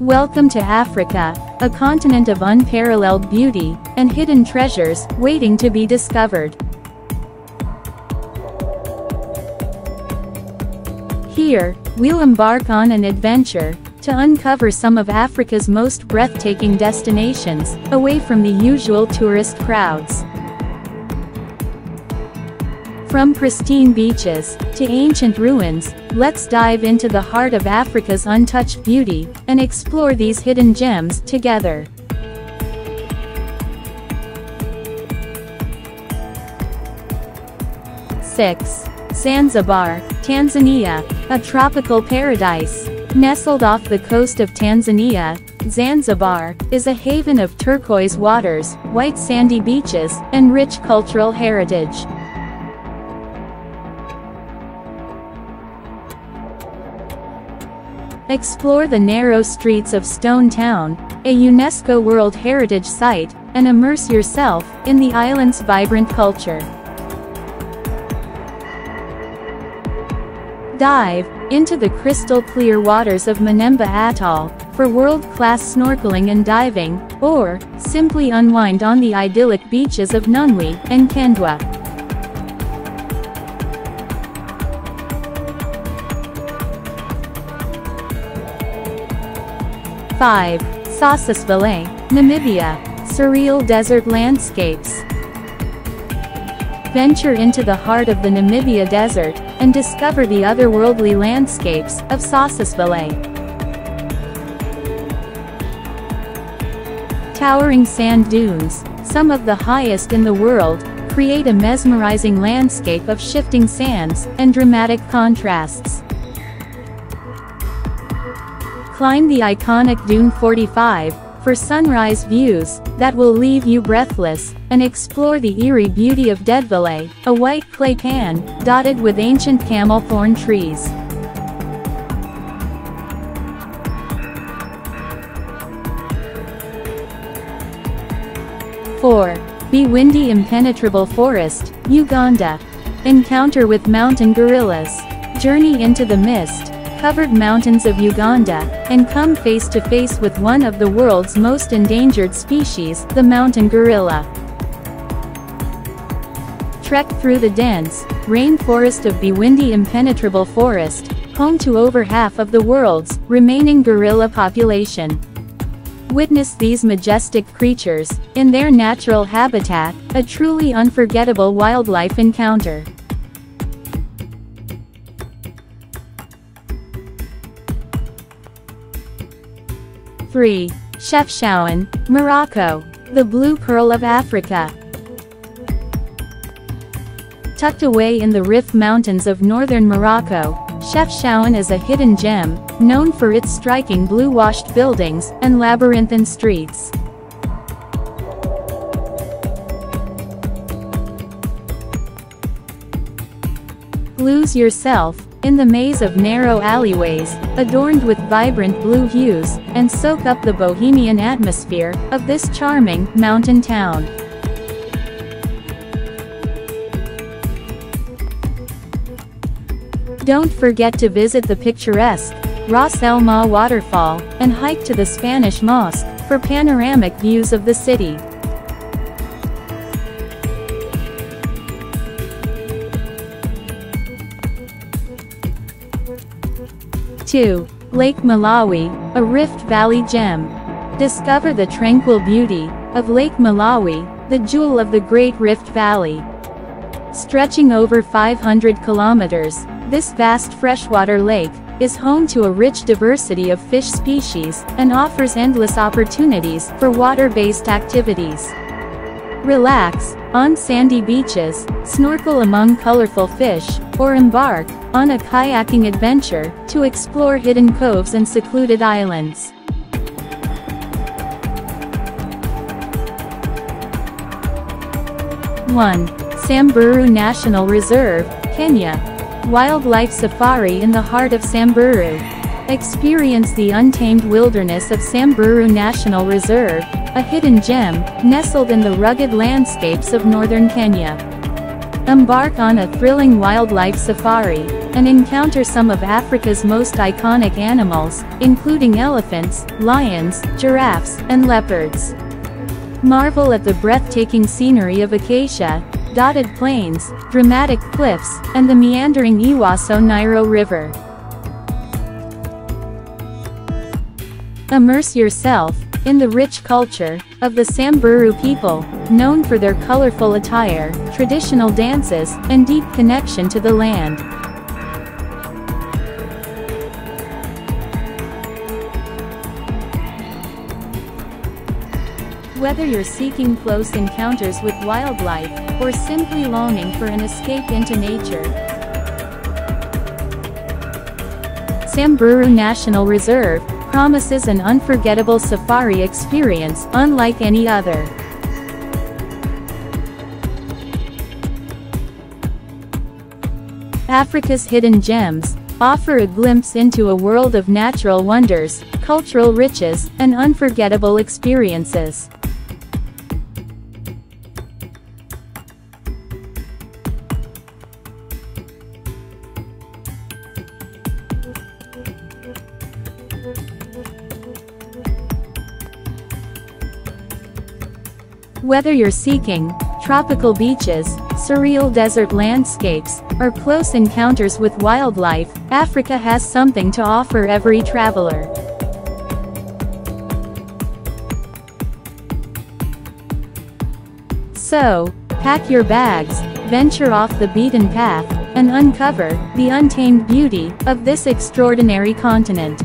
Welcome to Africa, a continent of unparalleled beauty and hidden treasures waiting to be discovered. Here, we'll embark on an adventure to uncover some of Africa's most breathtaking destinations, away from the usual tourist crowds. From pristine beaches to ancient ruins, let's dive into the heart of Africa's untouched beauty and explore these hidden gems together. Six. Zanzibar, Tanzania, a tropical paradise. Nestled off the coast of Tanzania, Zanzibar is a haven of turquoise waters, white sandy beaches, and rich cultural heritage. Explore the narrow streets of Stone Town, a UNESCO World Heritage Site, and immerse yourself in the island's vibrant culture. Dive into the crystal clear waters of Mnemba Atoll for world-class snorkeling and diving, or simply unwind on the idyllic beaches of Nungwi and Kendwa. 5. Sossusvlei, Namibia. Surreal desert landscapes. Venture into the heart of the Namibia desert, and discover the otherworldly landscapes of Sossusvlei. Towering sand dunes, some of the highest in the world, create a mesmerizing landscape of shifting sands and dramatic contrasts. Climb the iconic Dune 45 for sunrise views that will leave you breathless, and explore the eerie beauty of Deadvlei, a white clay pan dotted with ancient camel thorn trees. Four. Bwindi Impenetrable Forest, Uganda. Encounter with mountain gorillas. Journey into the mist, covered mountains of Uganda, and come face to face with one of the world's most endangered species, the mountain gorilla. Trek through the dense, rainforest of Bwindi Impenetrable Forest, home to over half of the world's remaining gorilla population. Witness these majestic creatures, in their natural habitat, a truly unforgettable wildlife encounter. 3. Chefchaouen, Morocco. The blue pearl of Africa. Tucked away in the Rif Mountains of northern Morocco, Chefchaouen is a hidden gem, known for its striking blue-washed buildings and labyrinthine streets. Lose yourself in the maze of narrow alleyways, adorned with vibrant blue hues, and soak up the bohemian atmosphere of this charming mountain town. Don't forget to visit the picturesque Ras El Ma waterfall and hike to the Spanish Mosque for panoramic views of the city. 2. Lake Malawi, a Rift Valley gem. Discover the tranquil beauty of Lake Malawi, the jewel of the Great Rift Valley. Stretching over 500 kilometers, this vast freshwater lake is home to a rich diversity of fish species and offers endless opportunities for water-based activities. Relax, on sandy beaches, snorkel among colorful fish, or embark on a kayaking adventure to explore hidden coves and secluded islands. One. Samburu National Reserve, Kenya. Wildlife safari in the heart of Samburu. Experience the untamed wilderness of Samburu National Reserve, a hidden gem, nestled in the rugged landscapes of northern Kenya. Embark on a thrilling wildlife safari, and encounter some of Africa's most iconic animals, including elephants, lions, giraffes, and leopards. Marvel at the breathtaking scenery of acacia, dotted plains, dramatic cliffs, and the meandering Ewaso Ng'iro River. Immerse yourself in the rich culture of the Samburu people, known for their colorful attire, traditional dances, and deep connection to the land. Whether you're seeking close encounters with wildlife, or simply longing for an escape into nature, Samburu National Reserve promises an unforgettable safari experience unlike any other. Africa's hidden gems offer a glimpse into a world of natural wonders, cultural riches, and unforgettable experiences. Whether you're seeking tropical beaches, surreal desert landscapes, or close encounters with wildlife, Africa has something to offer every traveler. So, pack your bags, venture off the beaten path, and uncover the untamed beauty of this extraordinary continent.